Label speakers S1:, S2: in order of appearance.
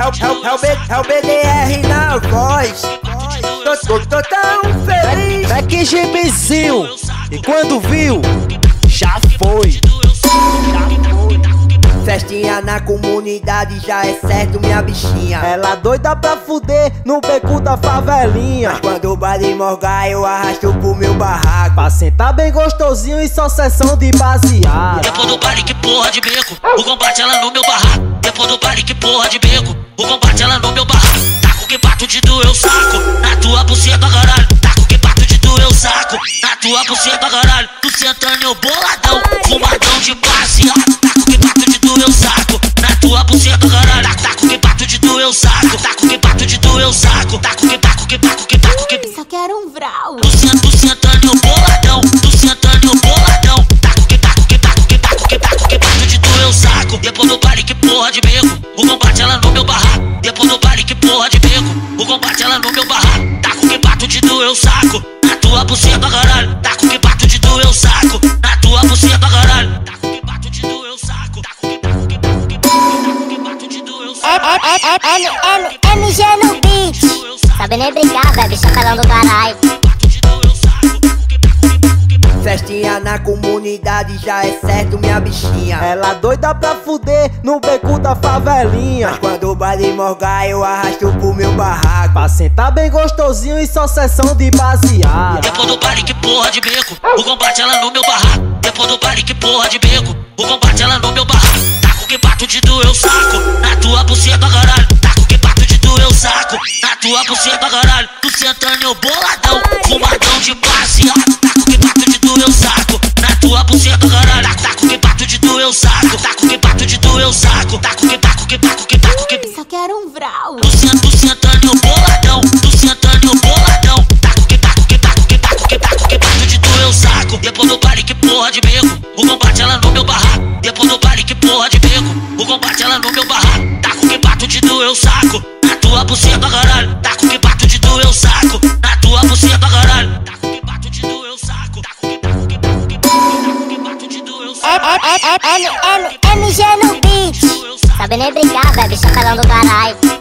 S1: é o B- é o BDR na voz. Tô, tô, tô tão feliz.
S2: É que gibizinho, e quando viu, já foi.
S1: Festinha na comunidade já é certo, minha bichinha.
S2: Ela doida pra fuder no beco da favelinha.
S1: Mas quando o baile morgar, eu arrasto pro meu barraco.
S2: Pra sentar bem gostosinho e só sessão de baseado.
S3: Depois do baile que porra de beco, o combate ela no meu barraco. Depois do baile que porra de beco, o combate ela no meu barraco. Taco que bato de doer o saco, na tua buceta caralho. Taco que bato de doer o saco, na tua buceta caralho. Tu sentando eu boladão, fumadão de baseado. Taco que bato de doer o saco, na tua buceta caralho. Taco, taco que bato de doer o saco, taco que bato de doer o saco. Taco que taco que taco que taco que
S4: Só quero um vral.
S3: Tu senta, tu sentando eu boladão, Depois do baile que porra de beco, o combate ela no meu barraco. Depois do baile que porra de beco, o combate ela no meu barraco. Taco que bato de doer o saco, na tua buceta caralho. Taco que bato de doer o saco, na tua buceta caralho. Taco que bato de doer o saco, taco que taco que taco que taco que bato de doer o
S4: É,
S3: saco.
S4: é, é, é, é, é, MG no beat. Sabe nem brincar, velho, chapelão do caralho.
S3: Bato de doer
S1: Na comunidade já é certo, minha bichinha.
S2: Ela doida pra fuder no beco da favelinha.
S1: Mas quando o baile morgar, eu arrasto pro meu barraco.
S2: Pra sentar bem gostosinho e só sessão de baseado.
S3: Depois do baile que porra de beco, o combate ela no meu barraco. Depois do baile que porra de beco, o combate ela no meu barraco. Taco que bato de doer o saco, na tua buceta caralho. Taco que bato de doer o saco, na tua buceta caralho. Tu sentando eu boladão,
S4: quero um vral.
S3: Tu senta, tu sentando eu boladão, tu sentando eu boladão. Taco que taco que taco que taco que taco que bato de doer o saco. Depois do baile que porra de beco, o combate ela no meu barraco. Depois do baile que porra de beco, o combate ela no meu barraco. Taco que bato de doer o saco, na tua buceta caralho.
S4: MG no beat. Sabe nem brincar, velho, chapelão do caralho.